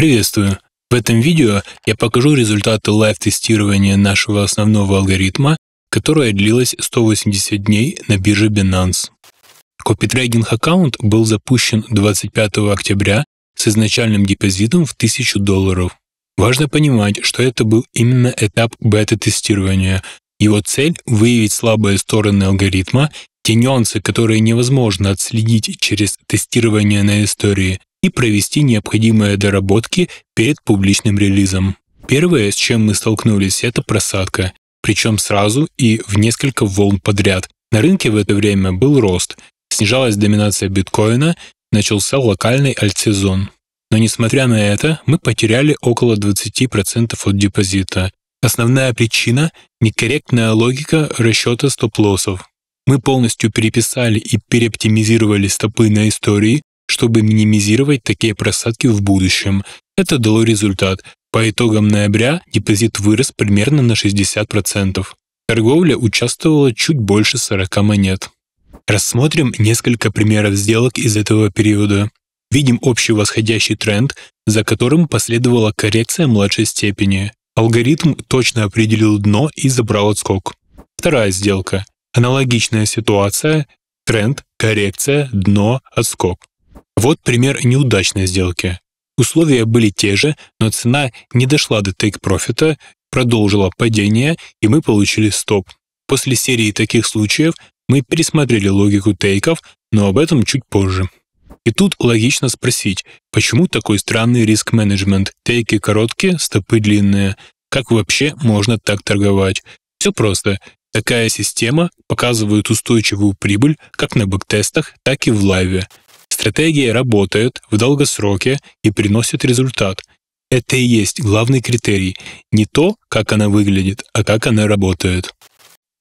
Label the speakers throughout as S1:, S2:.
S1: Приветствую! В этом видео я покажу результаты лайв-тестирования нашего основного алгоритма, которое длилось 180 дней на бирже Binance. Копитрейдинг аккаунт был запущен 25 октября с изначальным депозитом в 1000 долларов. Важно понимать, что это был именно этап бета-тестирования. Его цель — выявить слабые стороны алгоритма, те нюансы, которые невозможно отследить через тестирование на истории, и провести необходимые доработки перед публичным релизом. Первое, с чем мы столкнулись, это просадка, причем сразу и в несколько волн подряд. На рынке в это время был рост, снижалась доминация биткоина, начался локальный альтсезон. Но несмотря на это, мы потеряли около 20% от депозита. Основная причина – некорректная логика расчета стоп-лоссов. Мы полностью переписали и переоптимизировали стопы на истории, чтобы минимизировать такие просадки в будущем. Это дало результат. По итогам ноября депозит вырос примерно на 60%. Торговля участвовала чуть больше 40 монет. Рассмотрим несколько примеров сделок из этого периода. Видим общий восходящий тренд, за которым последовала коррекция младшей степени. Алгоритм точно определил дно и забрал отскок. Вторая сделка. Аналогичная ситуация, тренд, коррекция, дно, отскок. Вот пример неудачной сделки. Условия были те же, но цена не дошла до тейк-профита, продолжила падение, и мы получили стоп. После серии таких случаев мы пересмотрели логику тейков, но об этом чуть позже. И тут логично спросить, почему такой странный риск-менеджмент? Тейки короткие, стопы длинные. Как вообще можно так торговать? Все просто. Такая система показывает устойчивую прибыль как на бэктестах, так и в лайве. Стратегия работает в долгосроке и приносит результат. Это и есть главный критерий. Не то, как она выглядит, а как она работает.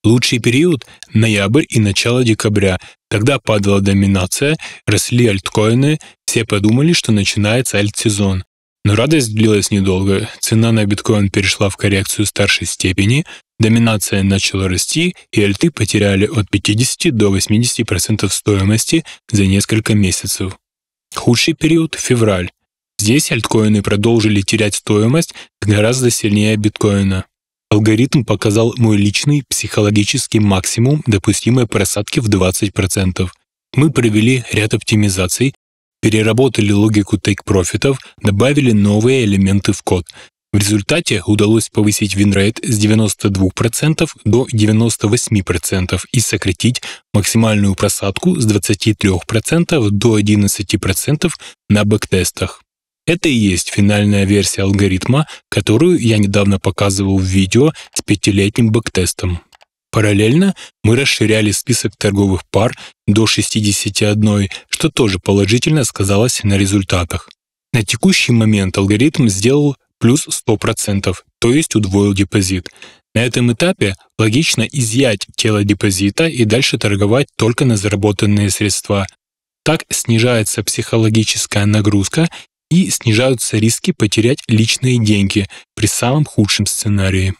S1: Лучший период – ноябрь и начало декабря. Тогда падала доминация, росли альткоины, все подумали, что начинается альт-сезон. Но радость длилась недолго. Цена на биткоин перешла в коррекцию старшей степени, доминация начала расти, и альты потеряли от 50 до 80% стоимости за несколько месяцев. Худший период – февраль. Здесь альткоины продолжили терять стоимость гораздо сильнее биткоина. Алгоритм показал мой личный психологический максимум допустимой просадки в 20%. Мы провели ряд оптимизаций, переработали логику тейк-профитов, добавили новые элементы в код. В результате удалось повысить винрейт с 92% до 98% и сократить максимальную просадку с 23% до 11% на бэктестах. Это и есть финальная версия алгоритма, которую я недавно показывал в видео с пятилетним бэктестом. Параллельно мы расширяли список торговых пар до 61, что тоже положительно сказалось на результатах. На текущий момент алгоритм сделал плюс 100%, то есть удвоил депозит. На этом этапе логично изъять тело депозита и дальше торговать только на заработанные средства. Так снижается психологическая нагрузка и снижаются риски потерять личные деньги при самом худшем сценарии.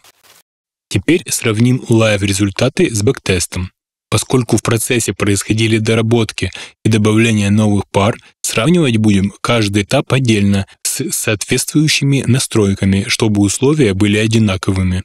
S1: Теперь сравним live-результаты с бэктестом. Поскольку в процессе происходили доработки и добавление новых пар, сравнивать будем каждый этап отдельно с соответствующими настройками, чтобы условия были одинаковыми.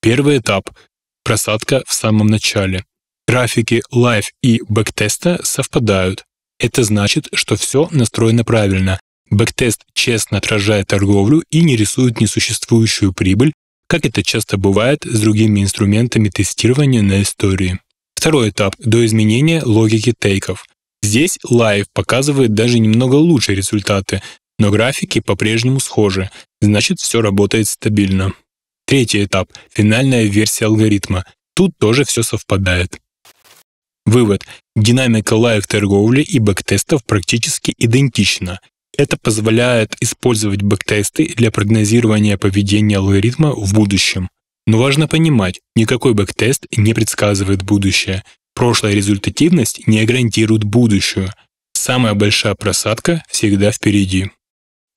S1: Первый этап – просадка в самом начале. Графики live и бэктеста совпадают. Это значит, что все настроено правильно. Бэктест честно отражает торговлю и не рисует несуществующую прибыль, как это часто бывает с другими инструментами тестирования на истории. Второй этап – до изменения логики тейков. Здесь Live показывает даже немного лучше результаты, но графики по-прежнему схожи, значит все работает стабильно. Третий этап – финальная версия алгоритма. Тут тоже все совпадает. Вывод. Динамика лайв-торговли и бэктестов практически идентична. Это позволяет использовать бэктесты для прогнозирования поведения алгоритма в будущем. Но важно понимать, никакой бэктест не предсказывает будущее. Прошлая результативность не гарантирует будущую. Самая большая просадка всегда впереди.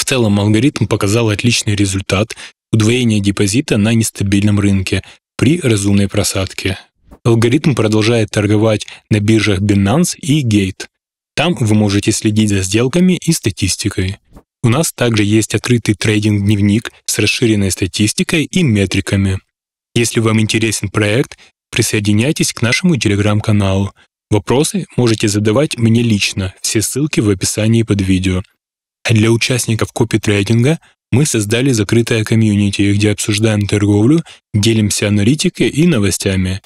S1: Целом алгоритм показал отличный результат удвоения депозита на нестабильном рынке при разумной просадке. Алгоритм продолжает торговать на биржах Binance и Gate. Там вы можете следить за сделками и статистикой. У нас также есть открытый трейдинг-дневник с расширенной статистикой и метриками. Если вам интересен проект, присоединяйтесь к нашему телеграм-каналу. Вопросы можете задавать мне лично, все ссылки в описании под видео. А для участников копи-трейдинга мы создали закрытое комьюнити, где обсуждаем торговлю, делимся аналитикой и новостями.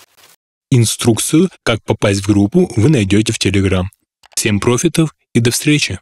S1: Инструкцию, как попасть в группу, вы найдете в Telegram. Всем профитов и до встречи!